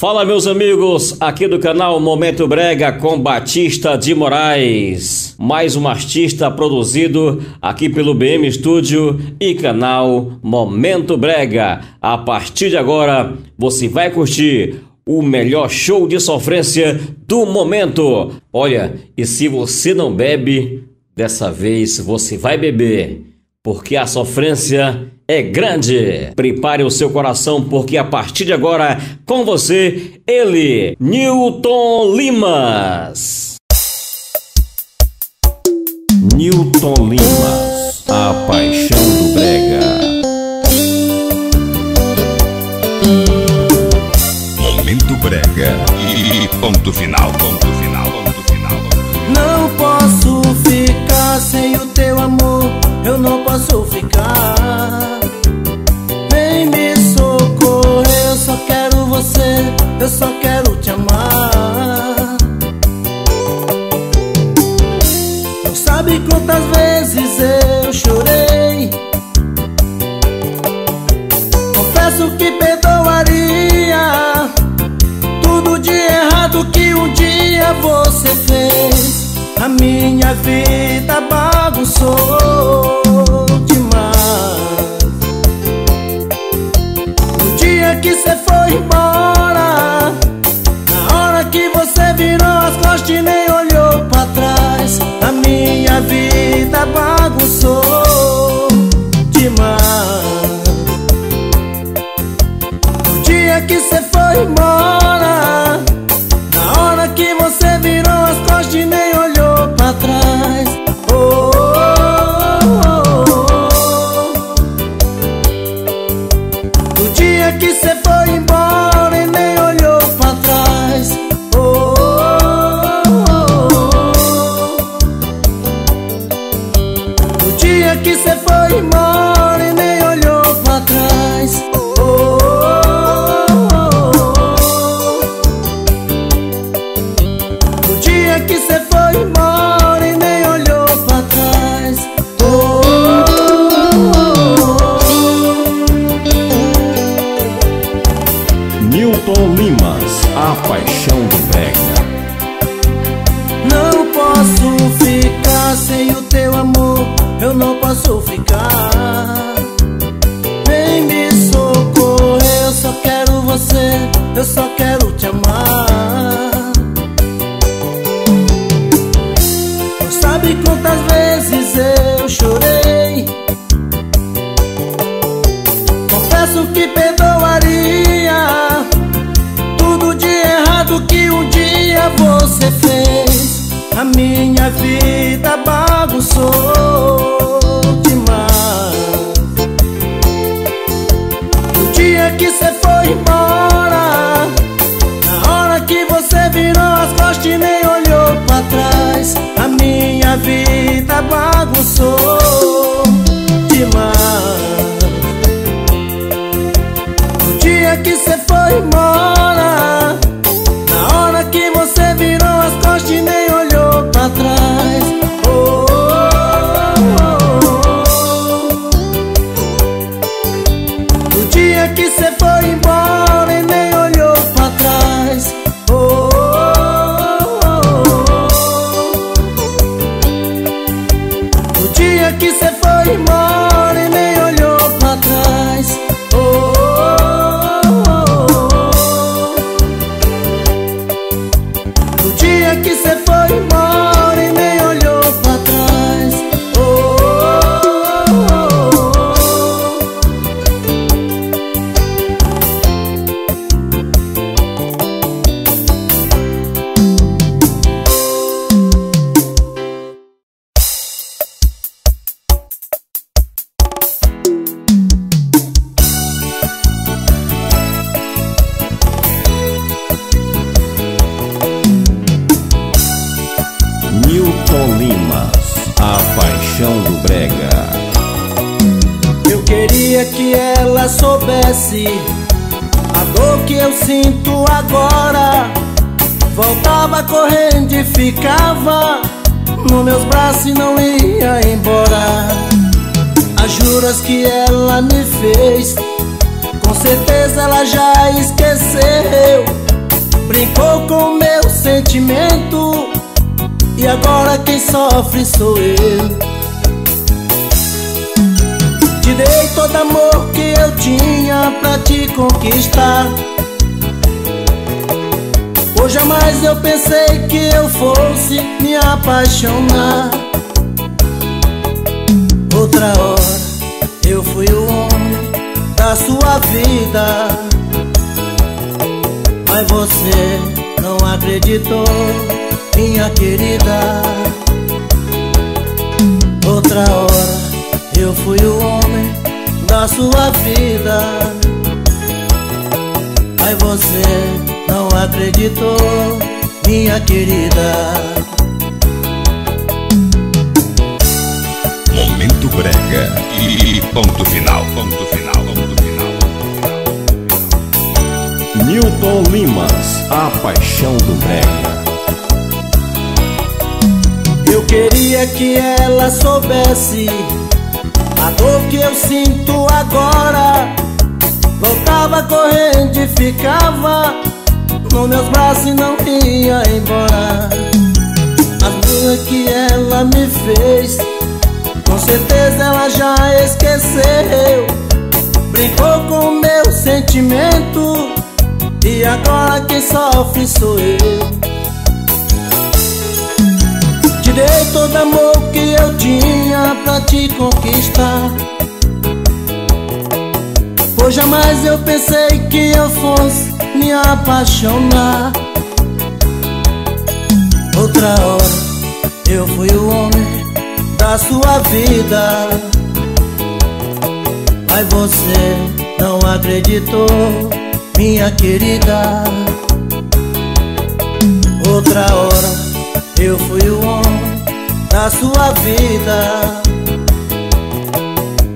Fala meus amigos, aqui do canal Momento Brega com Batista de Moraes. Mais um artista produzido aqui pelo BM Studio e canal Momento Brega. A partir de agora você vai curtir o melhor show de sofrência do momento. Olha, e se você não bebe, dessa vez você vai beber, porque a sofrência é grande. Prepare o seu coração, porque a partir de agora, com você, ele, Newton Limas. Newton Limas, a paixão do Brega. Momento Brega e ponto final, ponto final, ponto final. Não posso ficar sem o teu amor, eu não posso ficar. Você, eu só quero te amar. Não sabe quantas vezes eu chorei. Confesso que perdoaria tudo de errado que um dia você fez. A minha vida bagunçou. Que cê foi embora. Na hora que você virou as costas e nem olhou pra trás A minha vida bagunçou demais. No dia que cê foi embora bagunçou demais No dia que você foi embora a dor que eu sinto agora. Voltava correndo e ficava nos meus braços e não ia embora. As juras que ela me fez, com certeza ela já esqueceu. sentimento E agora quem sofre sou eu Te dei todo amor que eu tinha pra te conquistar. Hoje jamais eu pensei que eu fosse me apaixonar. Outra hora eu fui o homem da sua vida. Mas você não acreditou, minha querida. Outra hora eu fui o homem da sua vida Mas você não acreditou, minha querida Momento brega e ponto final, ponto final, ponto final. Newton Limas, a paixão do brega. Eu queria que ela soubesse a dor que eu sinto agora. Voltava correndo e ficava nos meus braços e não ia embora. As duas que ela me fez, com certeza ela já esqueceu. Brincou com meu sentimento e agora quem sofre sou eu Te dei todo amor que eu tinha pra te conquistar. Pois jamais eu pensei que eu fosse me apaixonar. Outra hora eu fui o homem da sua vida. Mas você não acreditou minha querida. Outra hora eu fui o homem da sua vida.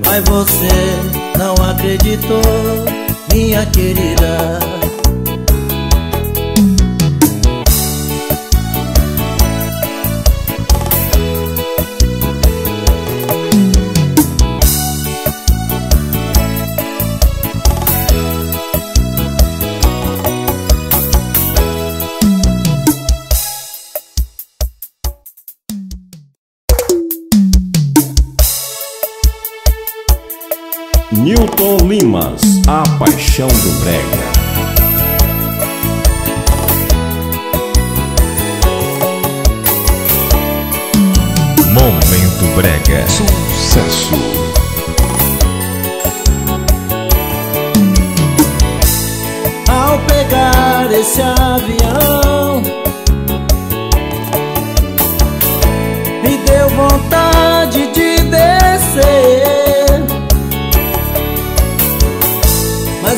Mas você não acreditou, minha querida A paixão do brega. Momento brega. Sucesso. Ao pegar esse avião Me deu vontade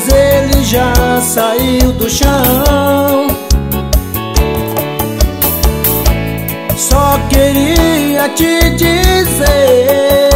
Ele já saiu do chão. Só queria te dizer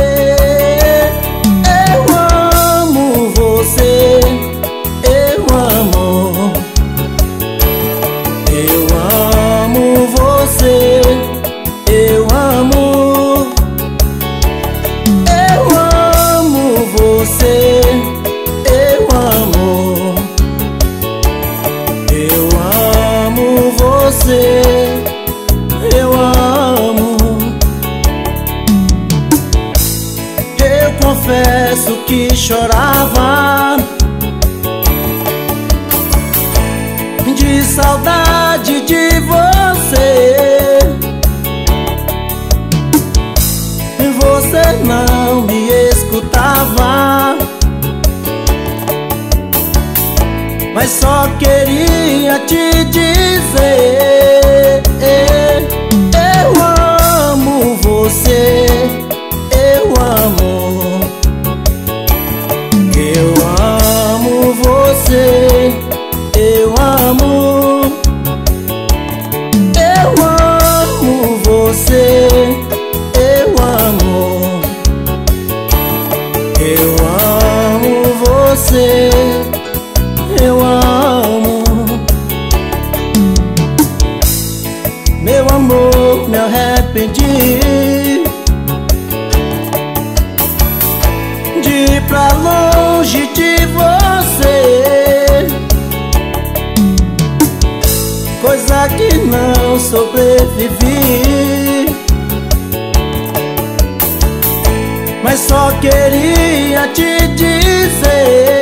que chorava Ir pra longe de você. Coisa que não sobrevivi. Mas só queria te dizer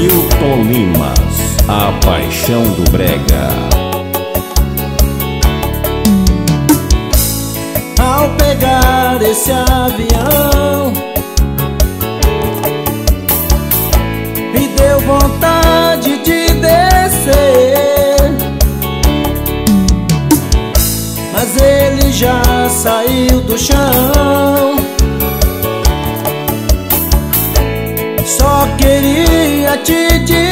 Newton Limas, a paixão do Brega. Ao pegar esse avião, me deu vontade de descer, mas ele já saiu do chão. Só queria te dizer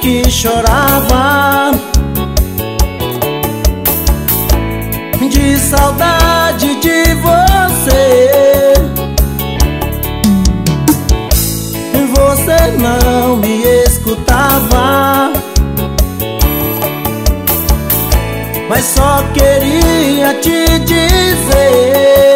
que chorava de saudade de você. Você não me escutava. Mas só queria te dizer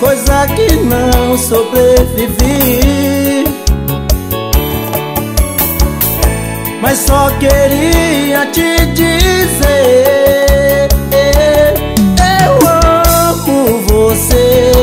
Coisa que não sobrevivi. Mas só queria te dizer Eu amo você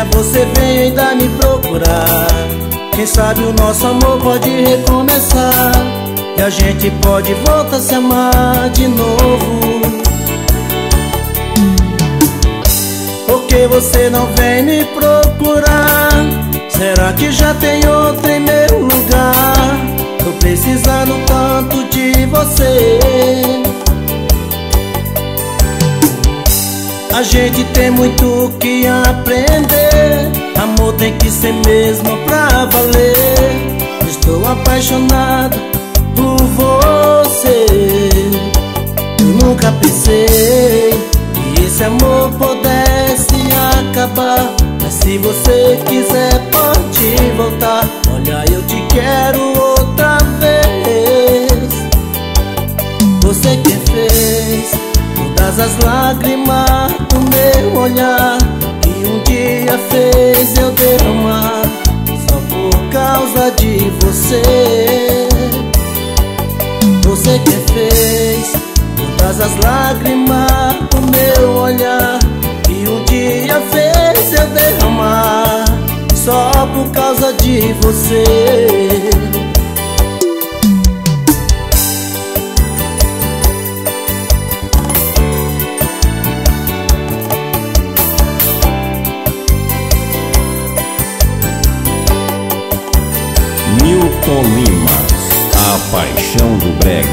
dia você vem ainda me procurar. Quem sabe o nosso amor pode recomeçar. E a gente pode voltar a se amar de novo. Porque você não vem me procurar? Será que já tem outro em meu lugar? Tô precisando tanto de você. A gente tem muito que aprender. Amor tem que ser mesmo pra valer. Estou apaixonado por você. Eu nunca pensei que esse amor pudesse acabar Mas se você quiser pode voltar Olha, eu te quero outra vez Você quem fez Todas as lágrimas do meu olhar Que um dia fez eu derramar Só por causa de você. Você quem fez Todas as lágrimas do meu olhar Que um dia fez eu derramar Só por causa de você Limas, a paixão do Brega.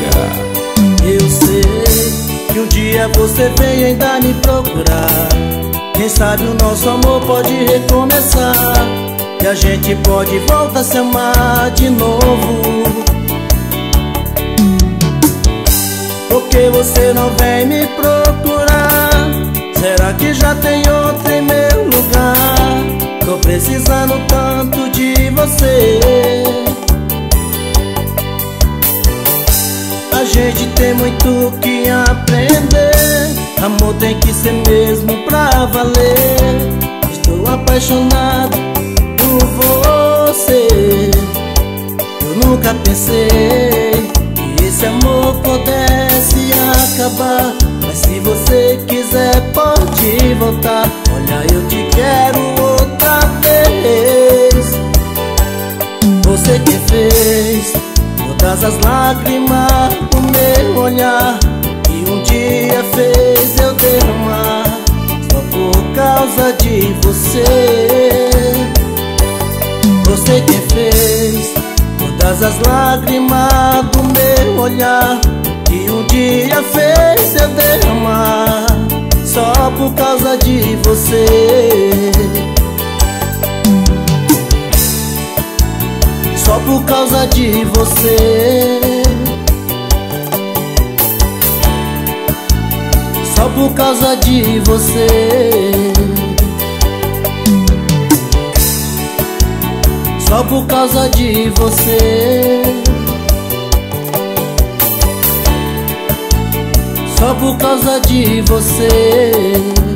Eu sei que um dia você vem ainda me procurar. Quem sabe o nosso amor pode recomeçar. E a gente pode voltar a se amar de novo. Porque você não vem me procurar? Será que já tem outro em meu lugar? Tô precisando tanto de você. Gente tem muito que aprender. Amor tem que ser mesmo pra valer. Estou apaixonado por você. Eu nunca pensei que esse amor pudesse acabar. Mas se você quiser pode voltar. Olha, eu te quero outra vez. Você que fez Todas as lágrimas do meu olhar. Que um dia fez eu derramar Só por causa de você. Você quem fez Todas as lágrimas do meu olhar. Que um dia fez eu derramar Só por causa de você só por causa de você. Só por causa de você. Só por causa de você. Só por causa de você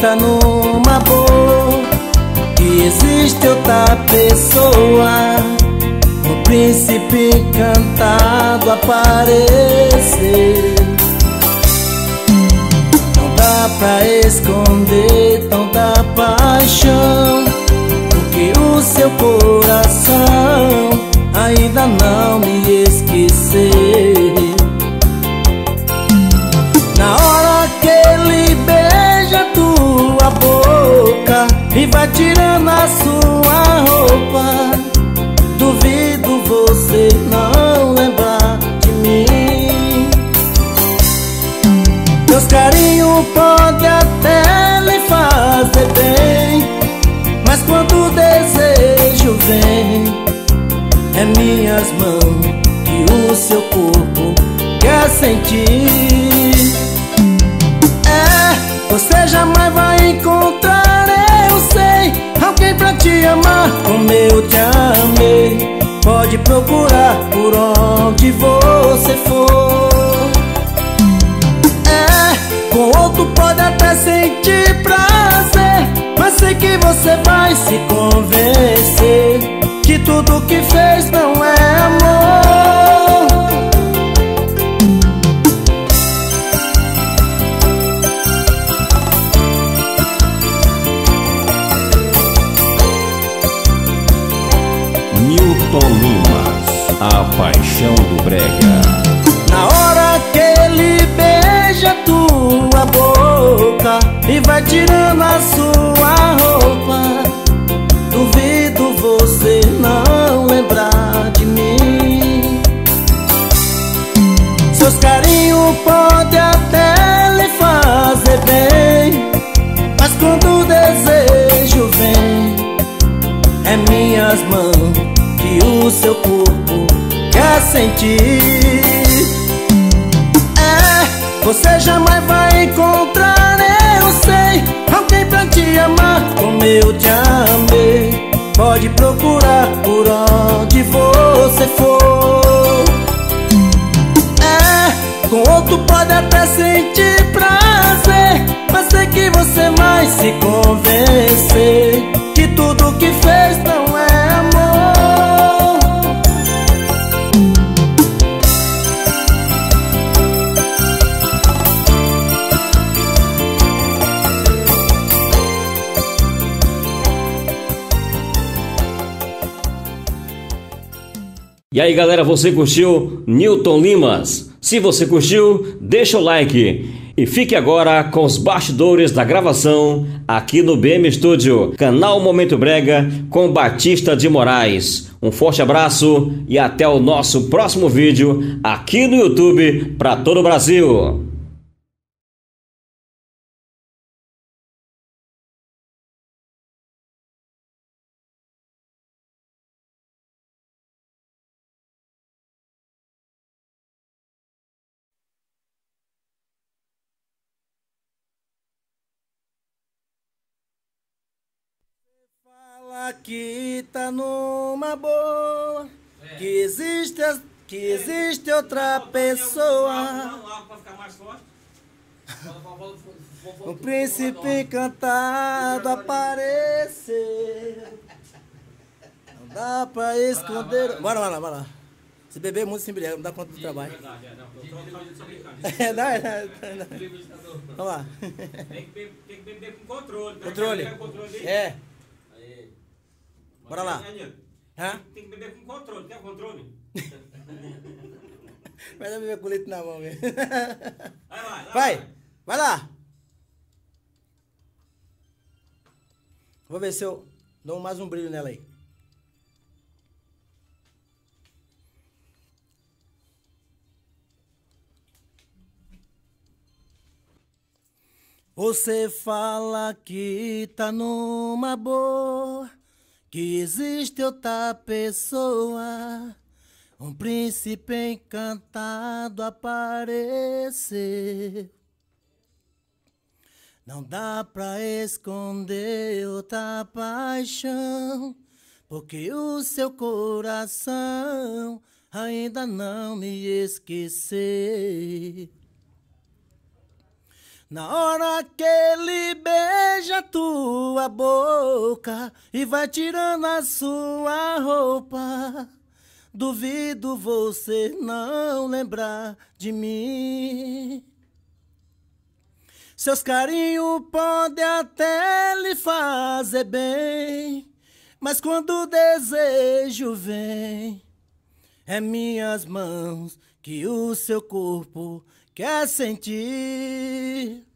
tá numa boa. Que existe outra pessoa. O príncipe encantado aparecer. Não dá pra esconder tanta paixão. Porque o seu coração ainda não me esqueceu E vai tirando a sua roupa. Duvido você não lembrar de mim. Meus carinhos podem até lhe fazer bem Mas quando o desejo vem é minhas mãos que o seu corpo quer sentir É, você jamais vai encontrar, amar como eu te amei. Pode procurar por onde você for. É, com outro pode até sentir prazer Mas sei que você vai se convencer que tudo que fez não é amor a paixão do Brega. Na hora que ele beija tua vai tirando a sua roupa Duvido você não lembrar de mim Seus carinhos podem até lhe fazer bem Mas quando o desejo vem É minhas mãos que o seu corpo É, você jamais vai encontrar, eu sei. Alguém pra te amar como eu te amei. Pode procurar por onde você for. É, com outro pode até sentir prazer Mas sei que você vai se convencer E aí galera, você curtiu Newton Limas? Se você curtiu, deixa o like. E fique agora com os bastidores da gravação aqui no BM Studio, canal Momento Brega com Batista de Moraes. Um forte abraço e até o nosso próximo vídeo aqui no YouTube para todo o Brasil. Que tá numa boa Que existe, que existe outra pessoa lá mais forte. O príncipe encantado apareceu Não dá pra esconder Bora, bora, bora Se beber muito se embriaga, não dá conta do trabalho É, dá, dá, dá. Vamos lá Tem que beber, tem que beber com controle. né? Controle? É. Bora lá. Hã? Tem que beber com controle. Quer controle? Vai dar beber com leite na mão mesmo Vai lá. Vai, vai lá. Vou ver se eu dou mais um brilho nela aí. Você fala que tá numa boa, que existe outra pessoa. Um príncipe encantado apareceu. Não dá pra esconder outra paixão, porque o seu coração ainda não me esqueceu. Na hora que ele beija tua boca e vai tirando a sua roupa, duvido você não lembrar de mim. Seus carinhos podem até lhe fazer bem, mas quando o desejo vem, é minhas mãos que o seu corpo quer sentir.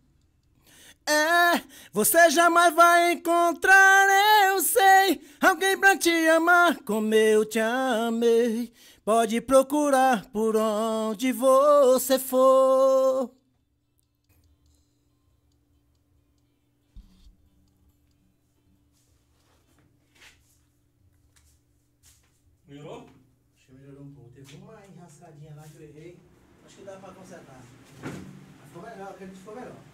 É, você jamais vai encontrar, eu sei, alguém pra te amar como eu te amei. Pode procurar por onde você for. Melhorou? Acho que melhorou um pouco. Teve uma enrascadinha lá que eu errei. Acho que dá pra consertar. Ficou melhor, acredito que ficou melhor.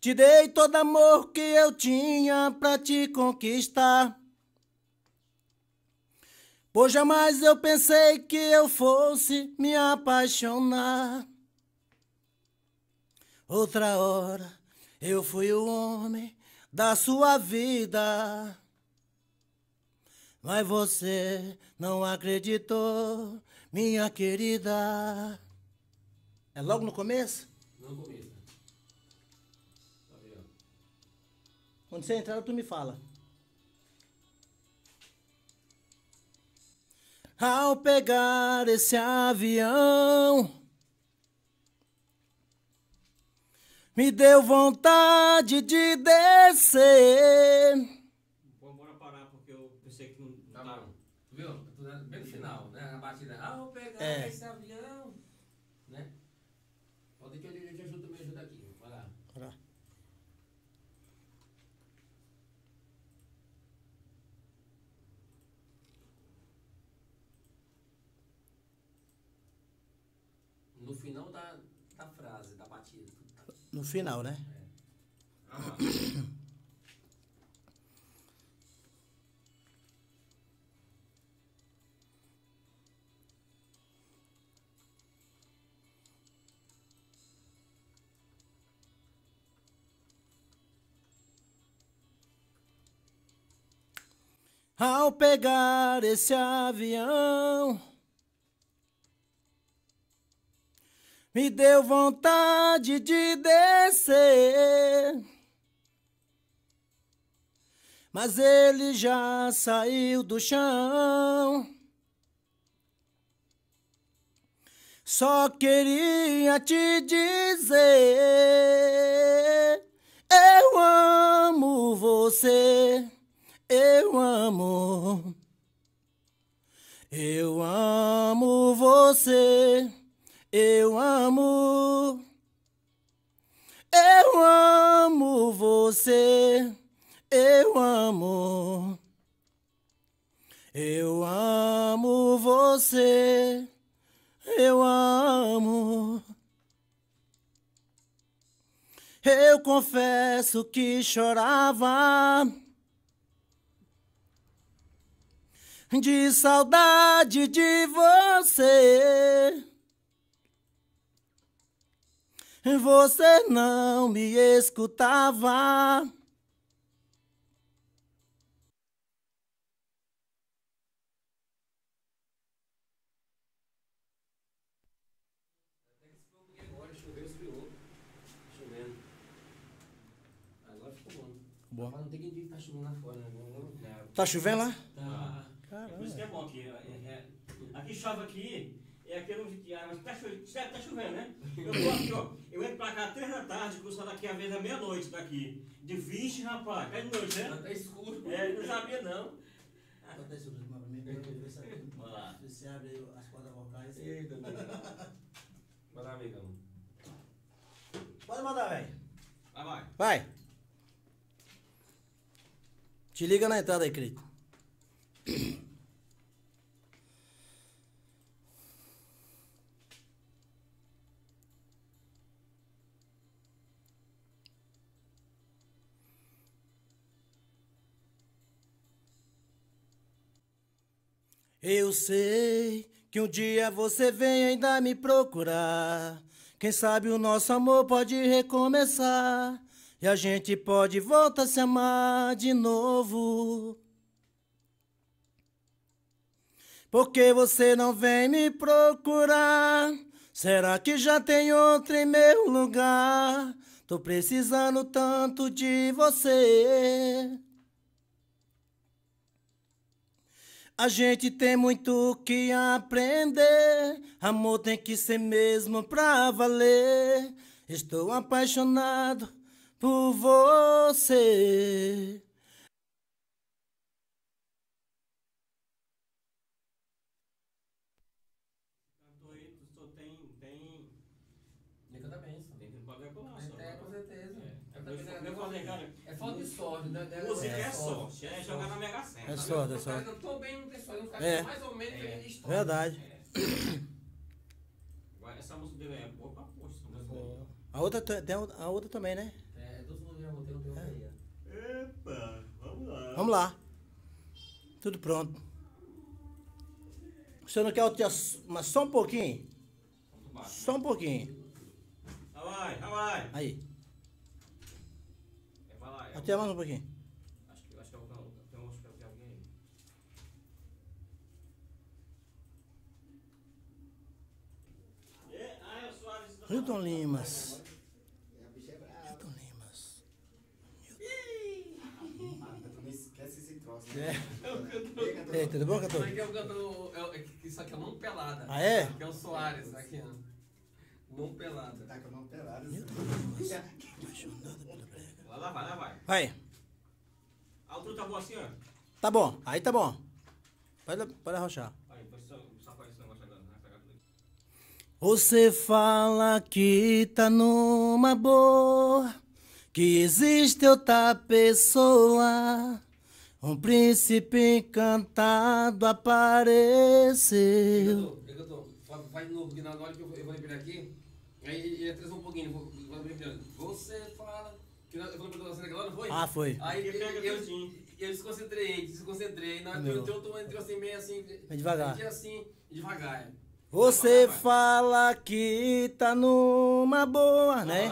Te dei todo amor que eu tinha pra te conquistar. Pois jamais eu pensei que eu fosse me apaixonar. Outra hora eu fui o homem da sua vida. Mas você não acreditou, minha querida. É logo no começo? Não começa. Quando você entrar, tu me fala. Ao pegar esse avião, me deu vontade de descer. Vamos embora parar porque eu pensei que não. Tá bom. Viu? Bem no final, né? A batida. Vou pegar É. esse avião. Né? Pode que eu te ajudo, me ajuda aqui. Vai lá. No final da, da frase, da batida. No final, né? Ao pegar esse avião, me deu vontade de descer. Mas ele já saiu do chão. Só queria te dizer: Eu amo você. Eu amo, eu amo você, eu amo, eu amo você, eu amo, eu amo você, eu amo. Eu confesso que chorava de saudade de você. Você não me escutava. Agora choveu, esfriou. Chovendo. Agora ficou bom. Bom. Mas não tem quem diga que tá chovendo lá fora, né? Tá chovendo lá? Tá. É por isso que é bom aqui. é- é- aqui chove aqui, é aquele que. Ah, mas tá, cho- certo, tá chovendo, né? Eu tô aqui, ó. Eu entro pra cá às três da tarde, cruzo daqui a vez à meia-noite daqui. De 20, rapaz. Cai de noite, né? Tá escuro. É, eu não sabia não. Bota pra mim, ver se Vamos lá. se abre as cordas vocais. Eita, meu. Vai lá, amigão. Pode mandar, velho. Vai, vai. Vai. Te liga na entrada aí, querido. Eu sei que um dia você vem ainda me procurar. Quem sabe o nosso amor pode recomeçar. E a gente pode voltar a se amar de novo. Porque você não vem me procurar? Será que já tem outro em meu lugar? Tô precisando tanto de você. A gente tem muito que aprender. Amor tem que ser mesmo pra valer. Estou apaixonado por você. Cantor aí, tu só tem. Tem. Ele canta bem, só. Tem que pagar com laço. É, com certeza. É. Eu também Eu- não- eu falei, cara, É falta de sorte, né? Música é É sorte, é jogar na Mega Sena. É sorte, é O sorte. cantou bem, não tem sorte. Cara É. mais ou menos É. estoura. Verdade. Vai, Essa música dele é boa pra poxa. aí. A outra, te- tem a outra também, né? É, dos botei no teu aí. Epa, vamos lá. Vamos lá. Tudo pronto. Você não quer o mas só um pouquinho? Só um pouquinho. Vai, vai, vai. Aí. É, vai lá. É, Até mais um pouquinho. Acho que, acho que é o tem um acho que é alguém aí. Hilton Limas. Hilton Limas. Não esquece esse troço. É. né? Ei, tudo bom, Isso cantor? aqui é o cantor. é o- é que- Isso aqui é mão pelada. Ah, é? Que é o Soares, aqui, ó. Mão pelada. Tá com a mão pelada. Apaixonado pela brega. Lá, lá vai, lá vai. Vai. A altura tá boa assim, ó. Tá bom, aí tá bom. Pode, pode arrochar. Você fala que tá numa boa, que existe outra pessoa. Um príncipe encantado apareceu. Faz de novo, porque na hora que eu, vou repetir aqui, aí ele atrasa um pouquinho, vou, vou repetir. Você fala. Que eu falei pra você naquela hora, não foi? Ah, foi. Aí eu, eu, eu desconcentrei, desconcentrei. Na hora que eu entrou, eu entrou assim, meio assim. Bem devagar. Meio assim, devagar. Você Vai, vai, vai. fala que tá numa boa, né?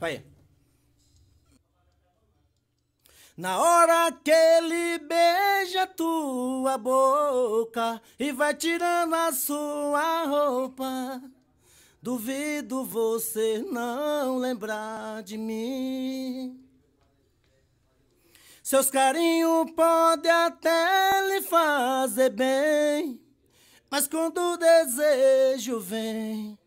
Vai. Na hora que ele beija tua boca e vai tirando a sua roupa, duvido você não lembrar de mim. Seus carinhos podem até lhe fazer bem, mas quando o desejo vem,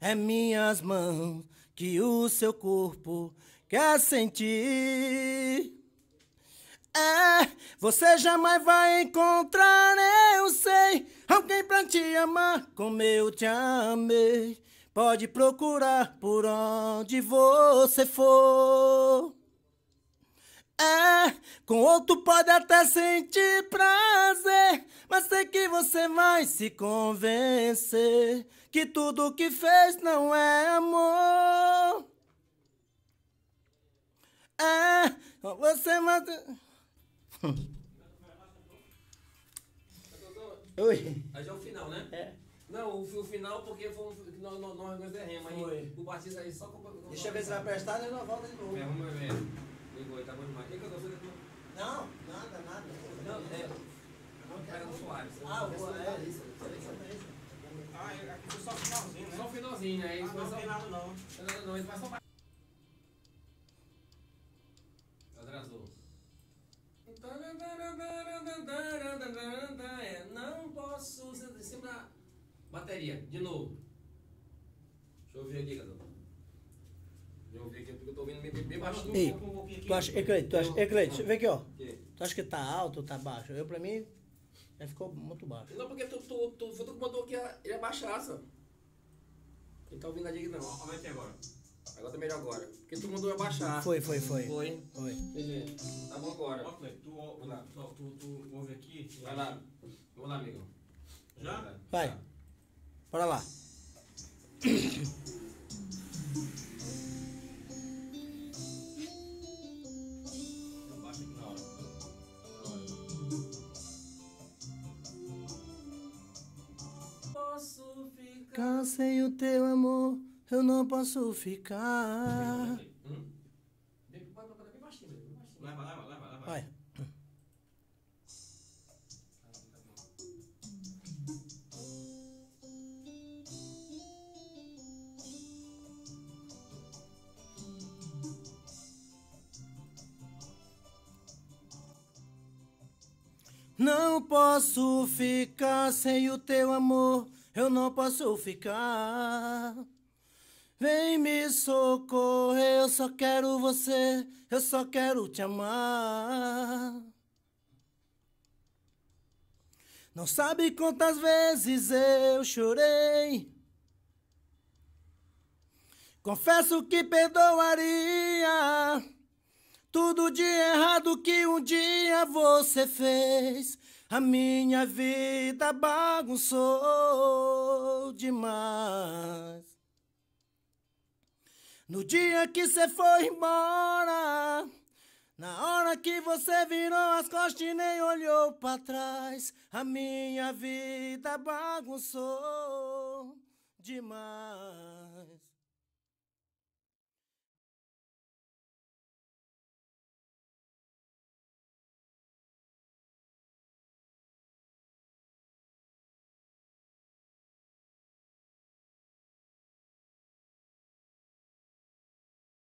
é minhas mãos que o seu corpo quer sentir. É, você jamais vai encontrar, eu sei, alguém pra te amar como eu te amei. Pode procurar por onde você for. É, com outro pode até sentir prazer, mas sei que você vai se convencer que tudo que fez não é amor. É, você mata. Oi. Aí já é o final, né? É. Não, o, o final porque foi um, que nós, nós, nós derremos. Aí o Batista aí só... Deixa eu ver se vai prestar, daí nós volta de novo. É, vamos ver. Ligou aí, tá bom demais. E que eu gostei do... Não, nada, nada. Não, é... Pega do Soares. Ah, o é isso. Ah, é- aqui foi só o finalzinho, né? Só o finalzinho, né? Isso Ah, não só... tem nada não. Não, não, ele faz só... Atrasou. É, não posso... Em cima da bateria, de novo. Deixa eu ver aqui, Cadê? Deixa eu ver aqui, porque eu tô ouvindo bem, baixinho. Ei, Um aqui. tu acha, Ecleide, tu acha, Ecleide, vem aqui, ó. quê? Tu acha que tá alto ou tá baixo? Eu, pra mim, já ficou muito baixo. Não, porque tu, tu, tu, foi tu que mandou que ele abaixasse. ó. Ele tá ouvindo a dica não. Aumentei agora. Agora tá melhor agora. Porque tu mandou abaixar. Foi, foi, foi. Foi. Foi. Beleza. Tá bom agora. Ó, Cleiton, tu, tu, tu, tu ouve aqui. Vai lá. Vamos lá, amigo. Já? Vai. Bora lá. ficar. Sem o teu amor, eu não posso ficar. Leva, leva, leva, leva. Vai. Não posso ficar sem o teu amor, eu não posso ficar. Vem me socorrer, eu só quero você, eu só quero te amar. Não sabe quantas vezes eu chorei. Confesso que perdoaria tudo de errado que um dia você fez. A minha vida bagunçou demais. No dia que você foi embora, na hora que você virou as costas e nem olhou pra trás, a minha vida bagunçou demais.